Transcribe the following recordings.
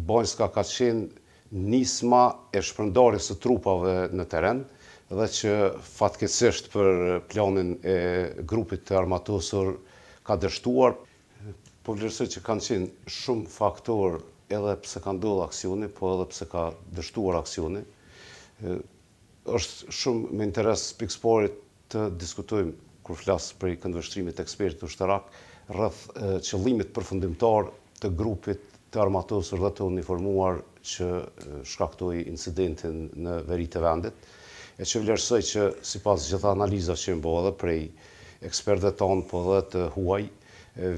Banjska ka qenë nisma e shpërndarjes së trupave në terren dhe që fatkeqësisht për planin e grupit të armatosur ka dështuar. Po vlerësoj që kanë qenë shumë faktorë edhe pse ka ndodhur aksioni, po edhe pse ka dështuar aksioni. Është shumë me interes pikësëpari të diskutojmë kur flas prej këndvështrimit të ekspertit ushtarak rreth qëllimit përfundimtar të grupit të armatosur dhe të uniformuar që shkaktoi incidentin në veri të vendit e që vlerësoj që sipas gjitha analizave që janë bo edhe prej ekspertëve tanë po dhe të huaj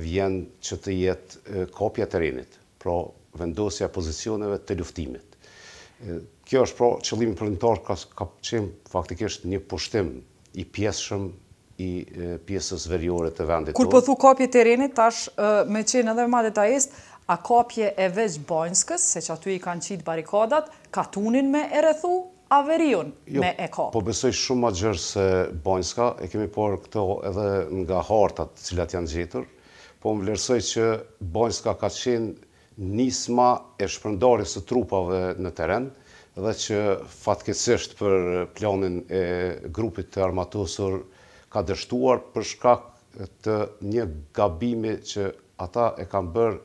vjen që të jetë kapja e terrenit. Pra, vendosja e pozicioneve të luftimit. Kjo është pra qëllimi përfundimtar ka ka qenë faktikisht një pushtim i pjesshëm i pjesës veriore të vendit tonë. Kur po thu kapje terreni tash me qenë edhe ma detaist, a kapje e veç Banjskës, seqë aty i kanë qitë barrikadat, katunin me e rrethu, a veriun me e kapë? Jo, po besoj shumë ma gjerë se Banjska, e kemi parë këto edhe nga hartat të cilat janë gjetur, Po unë vlerësoj që Banjska ka qenë nisma e shpërndarjes së trupave në terren dhe që fatkeqësisht për planin e grupit të armatosur ka dështuar për shkak të një gabimi që ata e kanë bërë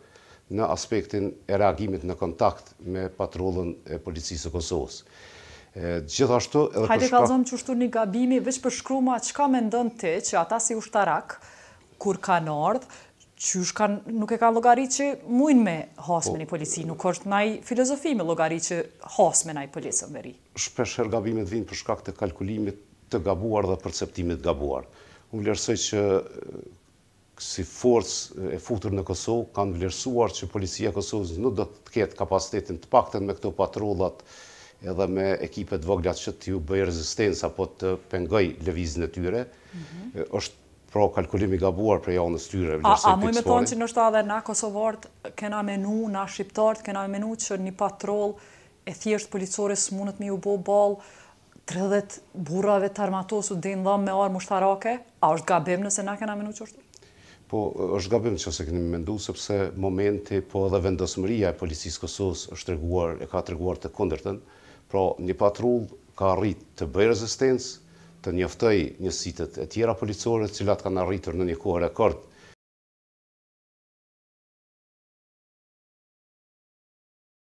në aspektin e reagimit në kontakt me patrullën e Policisë së Kosovës. Gjithashtu edhe për shkak. Hajde kallëzojmë qështu ni gabimi, veç përshkrumo çka mendon ti që ata si ushtarakë kur kan ardh qysh kan nuk e kan llogarit që mujn me has me ni polici nuk osht naj filozofi me llogarit që has me naj polici n'veri. Shpesh herë gabimet vijnë për shkak të kalkulimit të gabuar dhe perceptimit të gabuar. Unë vlerësoj që si forcë e futur në Kosovë kanë vlerësuar që Policia e Kosovës nuk do të ketë kapacitetin të paktën me këto patrullat edhe me ekipe të vogla që t'iu bëjë rezistencë apo të pengojë lëvizjen e tyre. Është Pra kalkulim i gabuar prej anës tyre vlerësoj pikësëpari. A muj me thonë që ndoshta edhe na kosovart kena menu, na shqiptart kena menu që një patroll e thjesht policore s'munët me ju bo ballë tridhjetë burrave t'armatosur deri në dhëmbë me armë ushtarake? A është gabim nëse na kena menu qashtu? Po, është gabim nëse kemi mendu sepse momenti po edhe vendosmëria e Policisë Kosovës është treguar e ka treguar të kundërtën. Pra një patrullë ka arrit të bëjë rezistencë, të njoftoj njësitet e tjera policore të cilat kanë arritur në një kohë rekord,